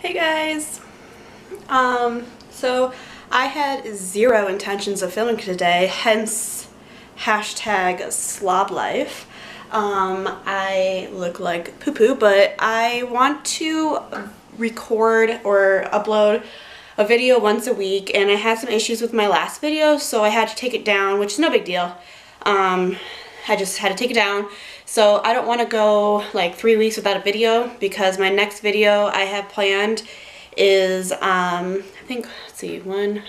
Hey guys! Um, so I had zero intentions of filming today, hence hashtag slob life. Um, I look like poo poo, but I want to record or upload a video once a week and I had some issues with my last video so I had to take it down, which is no big deal. Um, I just had to take it down. So I don't want to go like three weeks without a video because my next video I have planned is, um, I think, let's see, one,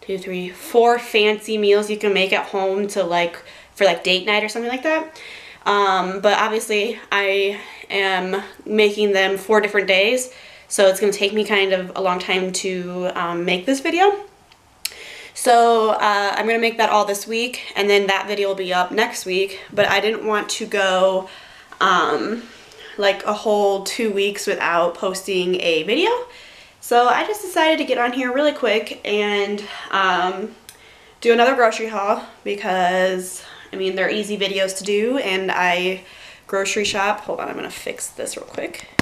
two, three, four fancy meals you can make at home to like, for like date night or something like that. Um, but obviously I am making them four different days. So it's going to take me kind of a long time to um, make this video. So uh, I'm to make that all this week and then that video will be up next week. But I didn't want to go um, like a whole two weeks without posting a video. So I just decided to get on here really quick and um, do another grocery haul because I mean they're easy videos to do and I grocery shop. Hold on, I'm to fix this real quick.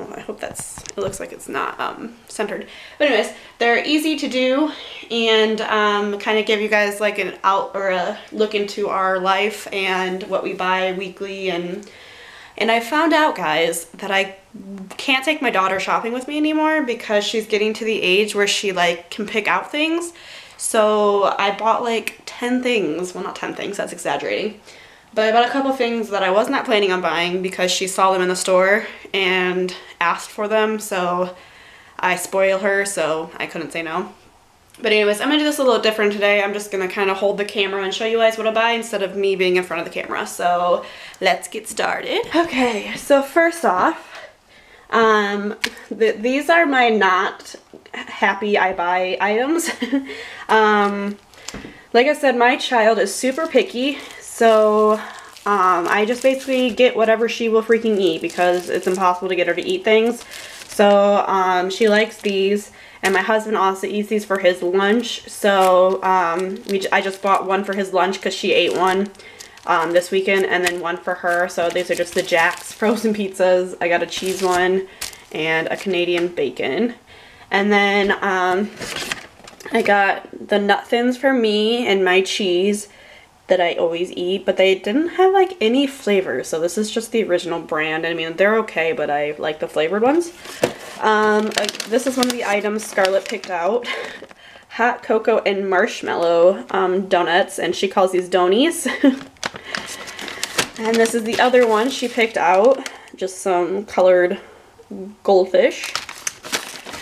Oh, I hope that's, it looks like it's not um, centered. But anyways, they're easy to do and um, kind of give you guys like an out or a look into our life and what we buy weekly and and I found out guys that I can't take my daughter shopping with me anymore because she's getting to the age where she like can pick out things. So I bought like 10 things, well not 10 things, that's exaggerating. But I bought a couple things that I was not planning on buying because she saw them in the store and asked for them. So I spoil her, so I couldn't say no. But anyways, I'm going to do this a little different today. I'm just going to kind of hold the camera and show you guys what I buy instead of me being in front of the camera. So let's get started. Okay, so first off, um, th these are my not happy I buy items. um, like I said, my child is super picky, so um, I just basically get whatever she will freaking eat because it's impossible to get her to eat things. So um, she likes these and my husband also eats these for his lunch. So um, we, I just bought one for his lunch because she ate one um, this weekend and then one for her. So these are just the Jack's frozen pizzas. I got a cheese one and a Canadian bacon. And then um, I got the nut thins for me and my cheese that I always eat, but they didn't have like any flavor. So this is just the original brand. I mean, they're okay, but I like the flavored ones. Um, uh, this is one of the items Scarlett picked out. Hot cocoa and marshmallow um, donuts, and she calls these donies. and this is the other one she picked out. Just some colored goldfish.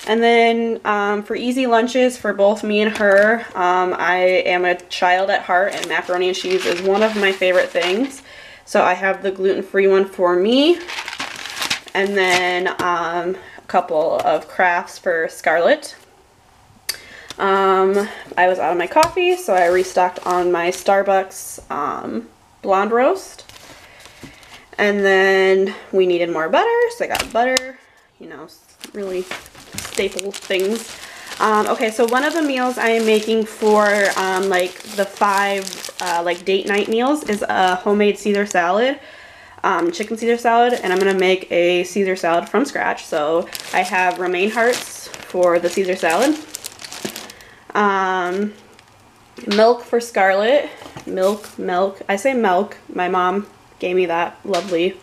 And then um, for easy lunches for both me and her, um, I am a child at heart and macaroni and cheese is one of my favorite things. So I have the gluten-free one for me. And then um, a couple of Krafts for Scarlett. Um, I was out of my coffee, so I restocked on my Starbucks um, blonde roast. And then we needed more butter, so I got butter, you know, really staple things. Um, okay, so one of the meals I am making for um, like the five uh, like date night meals is a homemade Caesar salad, um, chicken Caesar salad, and I'm gonna make a Caesar salad from scratch. So I have romaine hearts for the Caesar salad, um, milk for Scarlett, milk, milk. I say milk. My mom gave me that lovely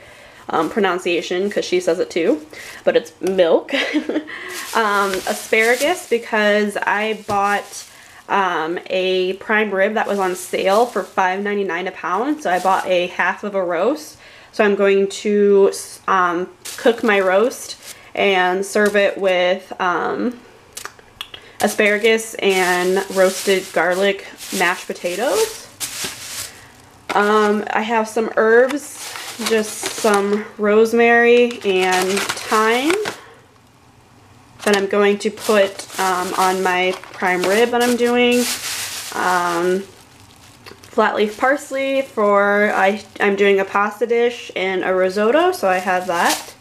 um, pronunciation because she says it too, but it's milk. um, asparagus because I bought um, a prime rib that was on sale for $5.99 a pound, so I bought a half of a roast. So I'm going to um, cook my roast and serve it with um, asparagus and roasted garlic mashed potatoes. Um, I have some herbs just some rosemary and thyme that I'm going to put um, on my prime rib that I'm doing. Um, flat leaf parsley for, I, I'm doing a pasta dish and a risotto, so I have that.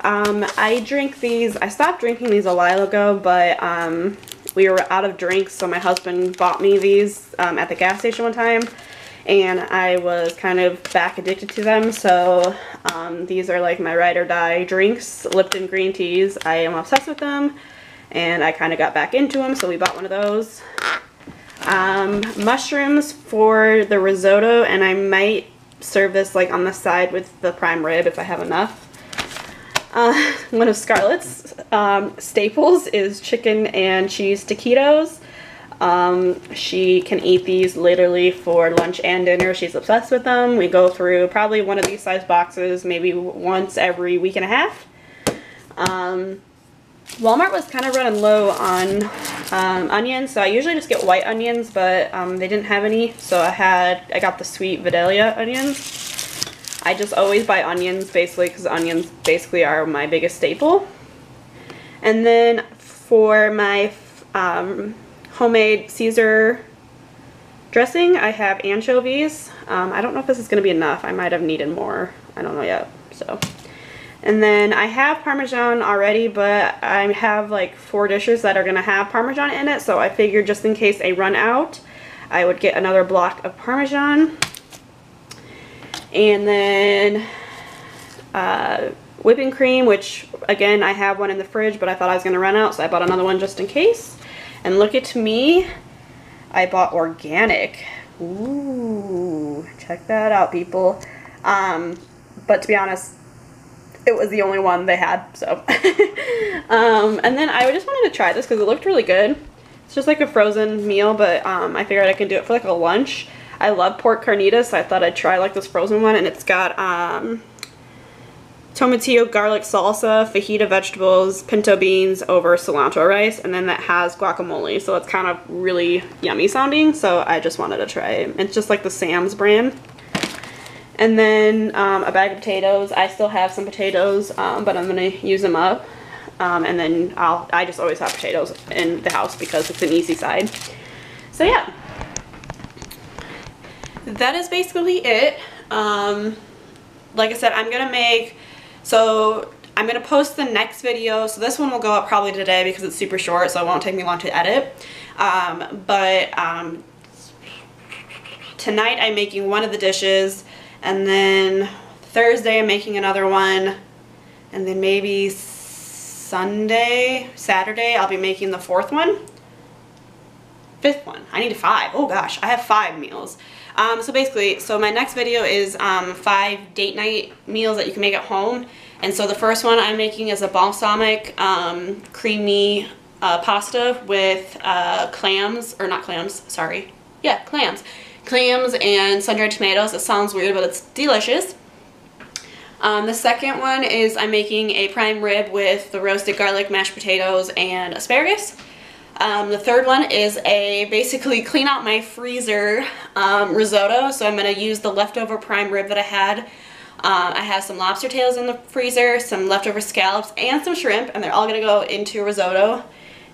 Um, I drink these, I stopped drinking these a while ago, but um, we were out of drinks, so my husband bought me these um, at the gas station one time and I was kind of back addicted to them. So um, these are like my ride or die drinks, Lipton green teas. I am obsessed with them and I kind of got back into them, so we bought one of those. Um, mushrooms for the risotto, and I might serve this like on the side with the prime rib if I have enough. Uh, one of Scarlett's um, staples is chicken and cheese taquitos. Um, she can eat these literally for lunch and dinner. She's obsessed with them. We go through probably one of these size boxes maybe once every week and a half. Um, Walmart was kind of running low on um, onions, so I usually just get white onions, but um, they didn't have any, so I had, I got the sweet Vidalia onions. I just always buy onions, basically, because onions basically are my biggest staple. And then for my um, homemade Caesar dressing, I have anchovies. Um, I don't know if this is going to be enough. I might have needed more. I don't know yet, so... And then I have Parmesan already, but I have like four dishes that are going to have Parmesan in it. So I figured just in case I run out, I would get another block of Parmesan. And then uh, whipping cream, which again, I have one in the fridge, but I thought I was going to run out. So I bought another one just in case. And look at me. I bought organic. Ooh, check that out, people. Um, but to be honest, it was the only one they had, so. um, and then I just wanted to try this because it looked really good. It's just like a frozen meal, but um, I figured I can do it for like a lunch. I love pork carnitas, so I thought I'd try like this frozen one, and it's got um, tomatillo garlic salsa, fajita vegetables, pinto beans over cilantro rice, and then that has guacamole, so it's kind of really yummy sounding, so I just wanted to try it. It's just like the Sam's brand. And then um, a bag of potatoes. I still have some potatoes, um, but I'm going to use them up. Um, and then I'll, I just always have potatoes in the house because it's an easy side. So yeah. That is basically it. Um, like I said, I'm going to make, so I'm going to post the next video. So this one will go up probably today because it's super short, so it won't take me long to edit. Um, but um, tonight I'm making one of the dishes and then Thursday I'm making another one. And then maybe Sunday, Saturday, I'll be making the fourth one. Fifth one. I need five. Oh gosh, I have five meals. Um, so basically, so my next video is um, five date night meals that you can make at home. And so the first one I'm making is a balsamic um, creamy uh, pasta with uh, clams, or not clams, sorry. Yeah, clams clams and sun-dried tomatoes. It sounds weird, but it's delicious. Um, the second one is I'm making a prime rib with the roasted garlic, mashed potatoes, and asparagus. Um, the third one is a basically clean out my freezer um, risotto. So I'm going to use the leftover prime rib that I had. Uh, I have some lobster tails in the freezer, some leftover scallops, and some shrimp, and they're all going to go into risotto.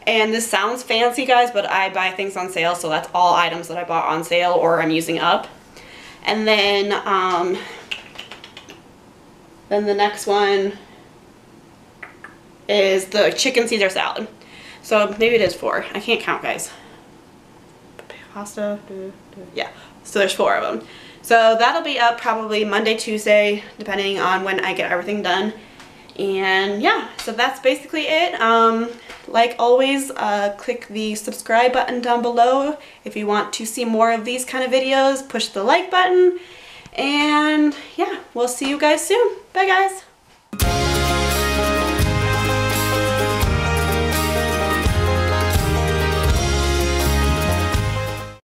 And this sounds fancy, guys, but I buy things on sale, so that's all items that I bought on sale or I'm using up. And then, um, then the next one is the chicken Caesar salad. So maybe it is four. I can't count, guys. Pasta, yeah. So there's four of them. So that'll be up probably Monday, Tuesday, depending on when I get everything done. And yeah, so that's basically it. Um, like always, uh, click the subscribe button down below if you want to see more of these kind of videos. Push the like button. And yeah, we'll see you guys soon. Bye guys.